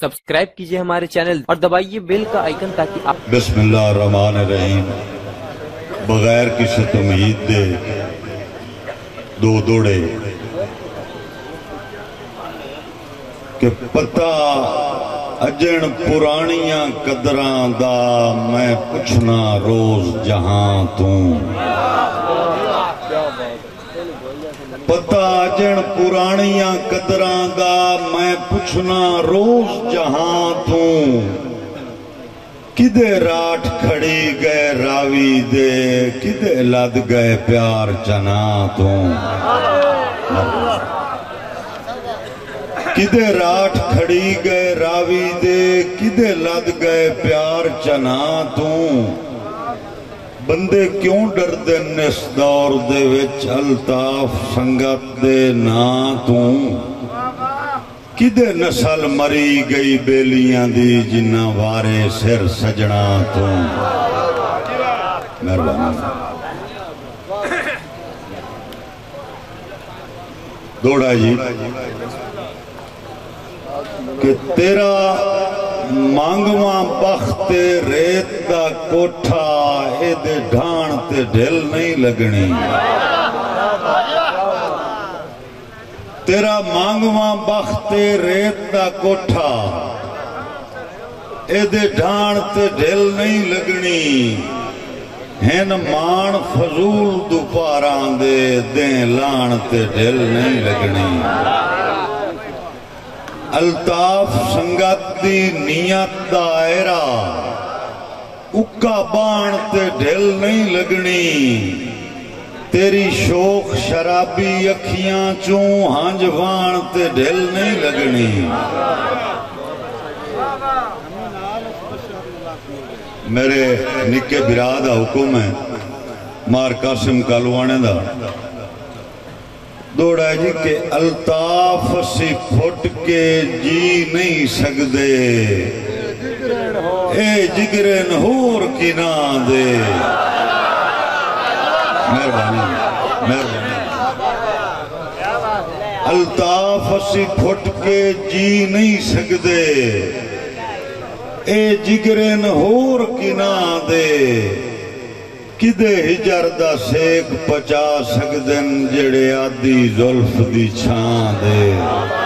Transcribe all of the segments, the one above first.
Subscribe کیجیے ہمارے channel اور دبائیے بیل کا آئیکن تاکہ آپ بسم اللہ الرحمن الرحیم۔ بغیر کسی تمہید دے، دو دوڑے۔ کہ پتہ اجن پرانیاں قدران دا میں پچھنا روز جہاں توں۔ پتا جن پرانیاں قدران دا میں پوچھنا روز جہاں توں کدے راٹ کھڑی گئے راوی دے کدے لد گئے پیار چنا توں کدے راٹ کھڑی گئے راوی دے کدے لد گئے پیار چنا توں بندے کیوں ڈر دن اس دور دے وچ الطاف سنگت دے نا تو کدے نسل مری گئی بیلیاں دی جنہ وارے سر سجنا تو مہربان دوڑا جی کہ تیرا مانگواں بخت ریت دا کوٹھا دے ڈھان تے ڈھل نہیں لگنی۔ تیرا مانگوان بخت ریت دا کوٹھا۔ اے دے ڈھان تے ڈھل نہیں لگنی۔ ہن مان فضول دوپاراں دے دیں لان تے ڈھل نہیں لگنی۔ الطاف سنگت دی نیت دائرہ اکا بان تے ڈھل نہیں لگنی تیری شوق شرابی اکھیاں چوں ہنج وان تے ڈھل نہیں لگنی میرے نکے برا دا حکم ہے مار قاسم کالوانے دا دوڑا جی کہ الطاف سے پھٹ کے جی نہیں سکدے اے جگر نہور کی نا دے مہربانی مہربانی۔ الطاف اسی گھٹ کے جی نہیں سکدے۔ اے جگر نہور کی نا دے کدے ہجر دا سیک پچا سکدن جڑے آدھی زلف دی چھان دے۔ مہربانی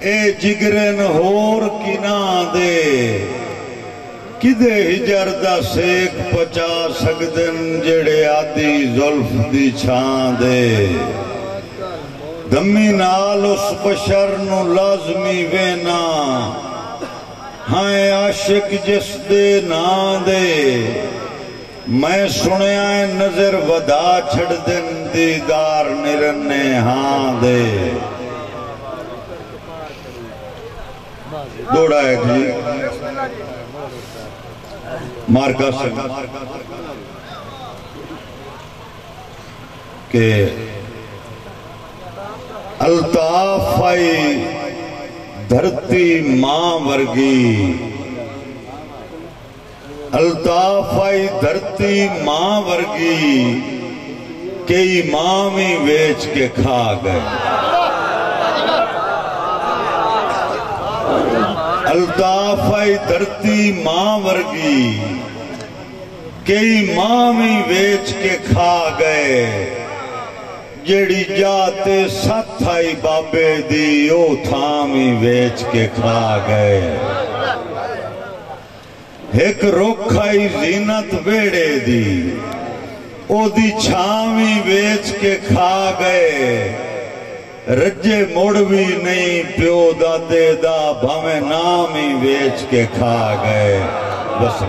اے جگرن ہور کنا دے؟ کدے ہجر دا سیک پچا سکدن جڑے آدھی زلف دی چھان دے؟ دمی نال اس بشر نو لازمی وینا۔ ہائیں عاشق جس دے نا دے۔ میں سنے سنیا نظر ودا چھڑ دن دیدار نرنے ہاں دے۔ دوڑا ہے جی۔ مارکا سے کہ الطاف دھرتی ماں ورگی۔ الطاف دھرتی ماں ورگی کئی ماں میں ویچ کے کھا گئے۔ الطاف دھرتی ماں ورگی، کئی ماں بھی ویچ کے کھا گئے۔ جڑی جاتے ساتھ آئی بابے دی، او تھامی ویچ کے کھا گئے۔ ایک رکھ آئی زینت بیڑے دی، او دی چھامی ویچ کے کھا گئے۔ ਰੱਜੇ ਮੁੜ ਵੀ ਨਹੀਂ ਪਿਓ ਦਾਦੇ ਦਾ ਭਾਵੇਂ ਨਾਮ ਹੀ ਵੇਚ ਕੇ ਖਾ ਗਏ ਬਸ